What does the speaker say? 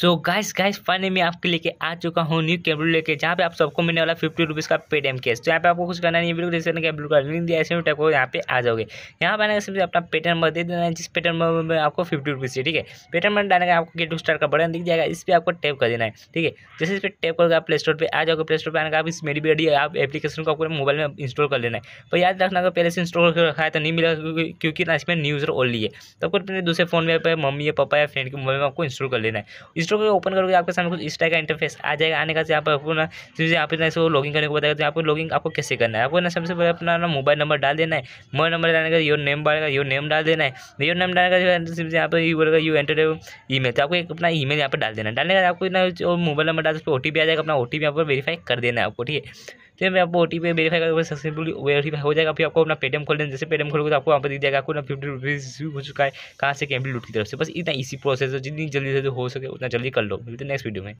So guys guys finally मैं आपके लेके आ चुका हूँ न्यू केबल लेके, जहाँ पे आप सबको मिलने वाला फिफ्टी रुपीज़ का पेटीएम केस तो यहाँ पे आपको कुछ करना नहीं बिल्कुल डिस्क्रिप्शन केबल का लिंक दिया ऐसे टाइप को यहाँ पे आ जाओगे। यहाँ पे आने का सिर्फ़ अपना पेटीएम नंबर दे देना है, जिस पेटीएम नंबर में आपको फिफ्टी रुपीज़ ठीक है? पेटीएम नंबर डालने का आपको गेट स्टार का बटन दिख जाएगा, इस पर आपको टैप कर देना है, ठीक है? जैसे इस पर टैप करके आप प्ले स्टोर पर आ जाओगे प्ले स्टोर पर आने का आप इस मेरी भी आप एप्लीकेशन को आपको मोबाइल में इंस्टॉल कर लेना है। पर याद रखना, अगर पहले से इंस्टॉल कर रखा है तो नहीं मिलेगा क्योंकि ना इसमें न्यूज़र ओनली है। तो आपको दूसरे फ़ोन में मम्मी या पापा या फ्रेंड के मोबाइल में आपको इंस्टॉल कर लेना है। इंस्टॉल को ओपन करोगे, आपके सामने कुछ इस टाइप का इंटरफेस आ जाएगा। आने का यहाँ पर आपको ना यहाँ पे ना लॉगिन करने को बताएगा तो आपको लॉगिन आपको कैसे करना है? आपको ना सबसे पहले अपना ना मोबाइल नंबर डाल देना है। मोबाइल नंबर डालने का योर नेम बढ़ेगा योर नेम डाल देना है। योर नेम डालने का है यहाँ पर यू बोलेगा यू एंटर ई मेल तो आपको एक अपना ई मेल यहाँ पर डाल देना डालने का आपको ना मोबाइल नंबर डाल पर ओ टी पी आ जाएगा, अपना ओ टी पर वेरीफाई कर देना है आपको, ठीक है? तो मैं आपको ओ टी पी वेरीफाई करके सक्सेसफुली वेरीफाई हो जाएगा। फिर आपको अपना पेटीएम खोल देना, जैसे पेटीएम खोलोगे तो आपको वहाँ पर दिख जाएगा, आपको ना फिफ्टी रुपीज़ हो चुका है, कहाँ से कैम्पली लूट की तरफ़ से। बस इतना इसी प्रोसेस है, जितनी जल्दी से हो सके उतना जल्दी कर लो। मिलते नेक्स्ट वीडियो में।